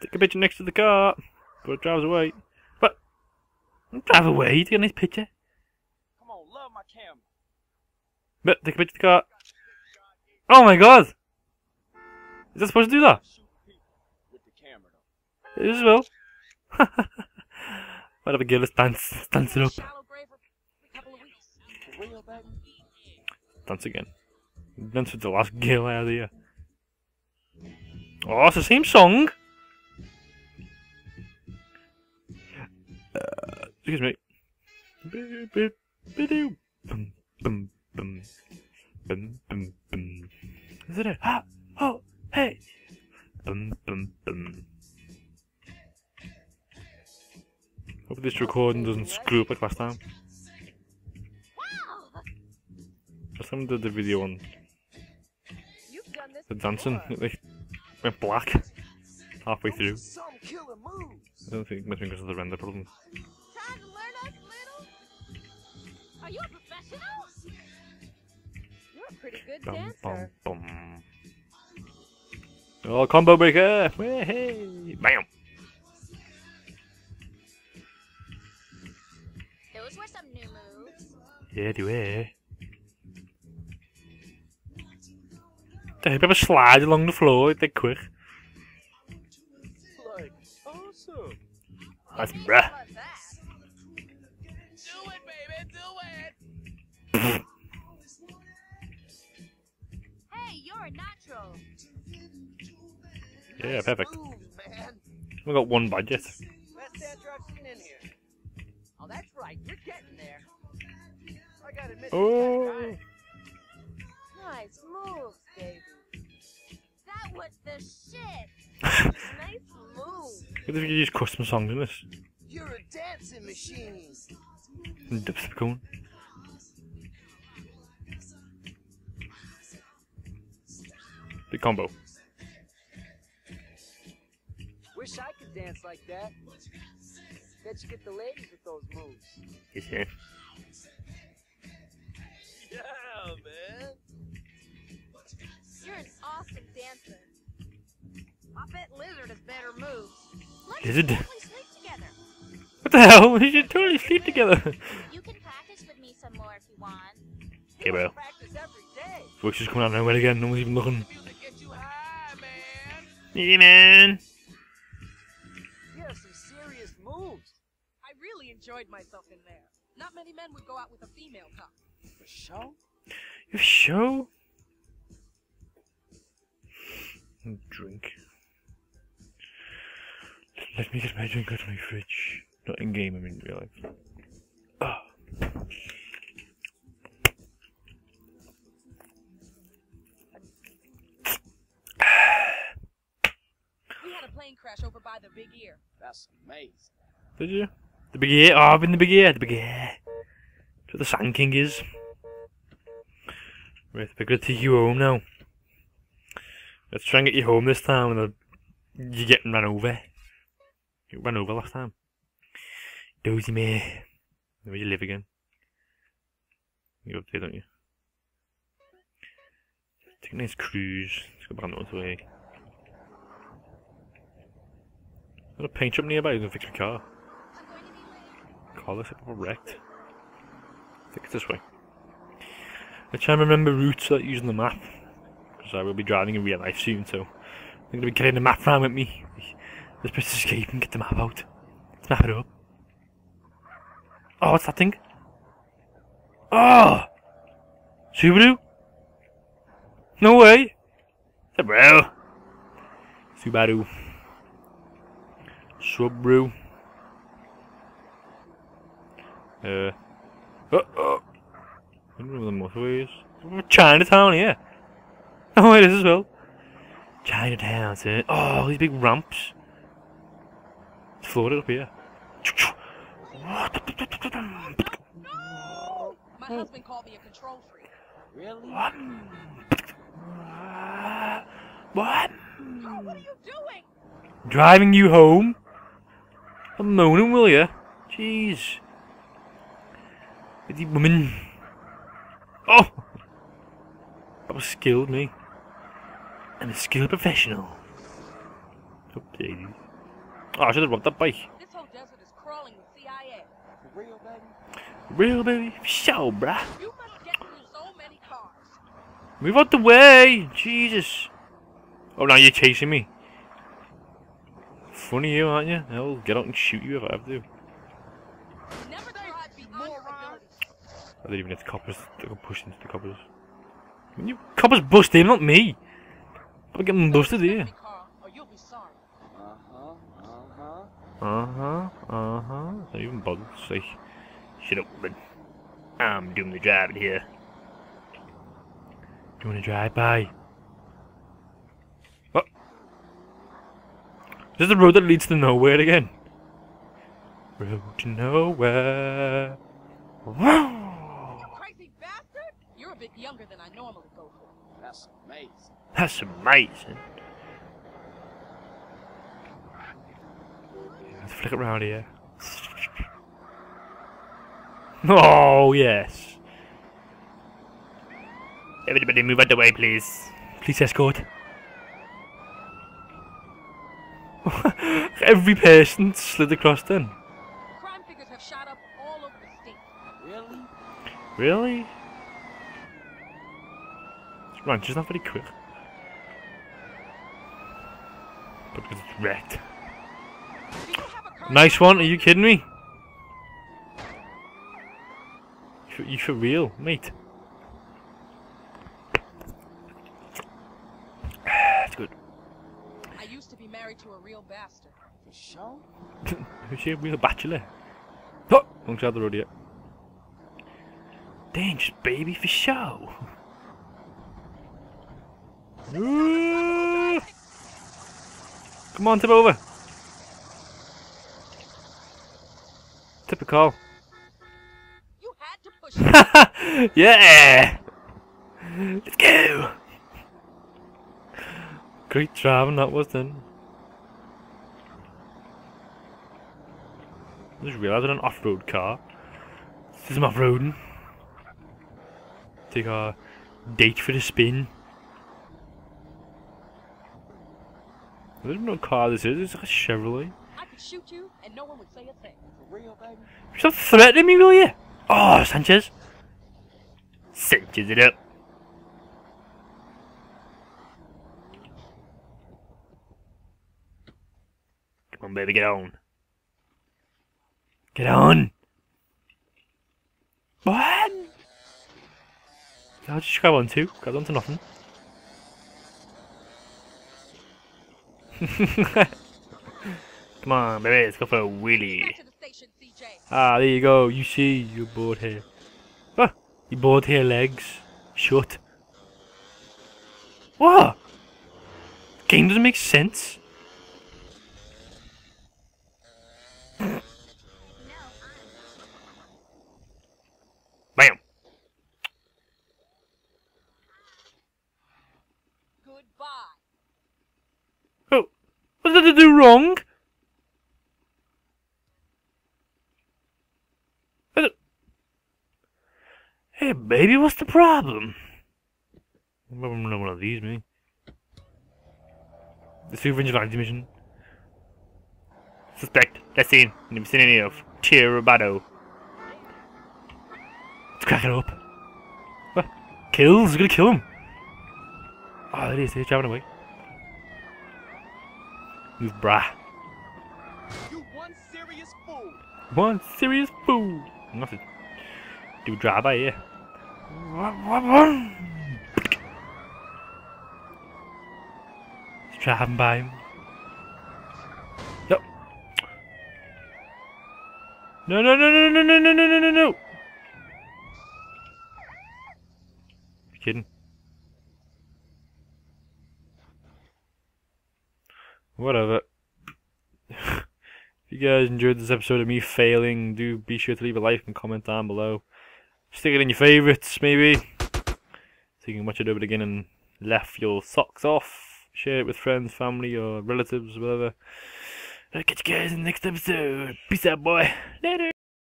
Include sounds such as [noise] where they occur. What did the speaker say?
Take a picture next to the car. But it drives away. But drive away. Take a nice picture. Come on, love my camera. But take a picture of the car. Oh my god! Is that supposed to do that? With the camera though. It is well. [laughs] A girl dance, dance it up. Shallow grave for a couple of weeks. For real, baby? Dance again. Dance with the last [laughs] girl out of here. Oh, it's the same song. Uh, excuse me. Boop, boop, ba-doo. Bum, bum, bum. Bum, bum, bum. Is it ha, oh, hey? Bum, bum, bum. Hope this recording doesn't screw up like last time. Last time I did the video on done the dancing, like, went black halfway through. Some killer moves. I don't think be because of the render problem. Trying to learn us a little? Are you a professional? You're a pretty good Bum, bum, dancer. bum. Oh, combo breaker! Hey, bam! Those were some new moves. Yeah, do it. They have a slide along the floor, bit quick. Like, awesome. Nice, bruh. Do it, baby, do it. hey, you're a natural. Yeah, perfect. Moves. We got one budget. Best dancer I've seen in here. Oh, that's right. You're getting there. I gotta admit, Oh. You're Nice moves, baby. That was the shit. nice move. What if you use custom songs in this? nice. You're a dancing machine. Dipstick going. Big combo. Wish I could dance like that. Bet you get the ladies with those moves. Yeah. Yeah, Let's Lizard? totally sleep together. What the hell? [laughs] We should totally sleep together. You can practice with me some more if you want. Okay, well. Practice every day. Voice is coming out nowhere again. No one's even looking. Music gets you high, man. Yeah, man. You have some serious moves. I really enjoyed myself in there. Not many men would go out with a female cop. For sure. You show? Drink. Let me get my drink out of my fridge. Not in game, I mean real life. Ah. We had a plane crash over by the Big Ear. That's amazing. Did you? The big ear? Oh, I've been the big ear. The big ear. That's what the Sand King is. Right, we're gonna take you home now. Let's try and get you home this time and you're getting run over. Got ran over last time. Dozy me. Where you live again? You up there, don't you? Take a nice cruise. Let's go back on the motorway. Got a paint shop nearby, you can fix your car. Car looks like wrecked. I think it's this way. I try and remember routes without using the map. Because I will be driving in real life soon, so I'm going to be carrying the map around with me. Let's press escape and get the map out. Let's map it up. Oh, what's that thing? Oh! Subaru? No way! Subaru! Subaru. Subaru. Uh. Uh oh. I don't know where the motorway is. Chinatown yeah! Oh, it is as well. Chinatown, sir. Oh, these big ramps. It's floated up here. My husband called me a control freak. Really? What? What? Oh, what are you doing? Driving you home? I'm moaning, will ya? Jeez. With the woman. Oh! That was skilled, me. I'm a skilled professional. Oh, daisies. Oh, I should have robbed that bike. This whole desert is crawling with CIA. For real, baby? Real baby, show, bruh. You must get through so many cars. Move out the way, Jesus. Oh, now you're chasing me. Funny you, aren't you? I'll get out and shoot you if I have to. Never tried beyond your abilities. I didn't even hit the coppers. They got pushed into the coppers. When you coppers bust in, not me. I'm getting busted here. Sorry. Uh-huh, uh-huh. Uh huh, uh huh. Don't even bother. It's like, shut up, woman. I'm doing the driving here. Doing a drive by. Oh. This is the road that leads to nowhere again. Road to nowhere. Wow. You crazy bastard! You're a bit younger than I normally go for. That's amazing. That's amazing. Let's flick it around here. Oh, yes. Everybody move out of the way, please. Please escort. [laughs] Every person slid across then. Crime figures have shot up all over the state. Really? Really? This ranch is not very quick. But it's wrecked. Do you have a car? Nice one, are you kidding me? You for, for real, mate? [sighs] That's good. I used to be married to a real bastard. For sure? [laughs] Who's she a real bachelor? Oh! Wrong side of the road yet. Dangerous baby for show. [laughs] Ooh. Come on, tip over. Tip a call. You had to push [laughs] yeah! Let's go! Great driving that was then. I just realised I'm an off-road car. This is some off-roading. Take our date for the spin. I don't know what car this is, it's like a Chevrolet. I could shoot you, and no one would say a thing. For real, baby? Stop threatening me, will you? Oh, Sanchez. Sanchez it up. Come on, baby, get on. Get on. What? I'll just grab on too. Grab on to nothing. [laughs] Come on, baby, let's go for a wheelie. Back to the station, CJ. Ah, there you go. You see, you're bored here. Ah, you bored here, legs. Shut. What? Game doesn't make sense. Bam. Goodbye. Oh, what did I do wrong? I don't- Hey, baby, what's the problem? I'm not one of these, me. The Super Vigilante mission. Suspect, last seen in the vicinity of Tierra Robada. Let's crack it up. What? Kills? We're gonna kill him. Oh, there he is. He's driving away. Move, brah. You one serious fool. One serious fool. I'm gonna do drive-by here. What? Just driving by him. No, no, no, no, no, no, no, no, no, no, no. You kidding? Whatever. [laughs] If you guys enjoyed this episode of me failing, do be sure to leave a like and comment down below. Stick it in your favourites, maybe. So you can watch it over again and laugh your socks off. Share it with friends, family, or relatives, whatever. I'll catch you guys in the next episode. Peace out, boy. Later.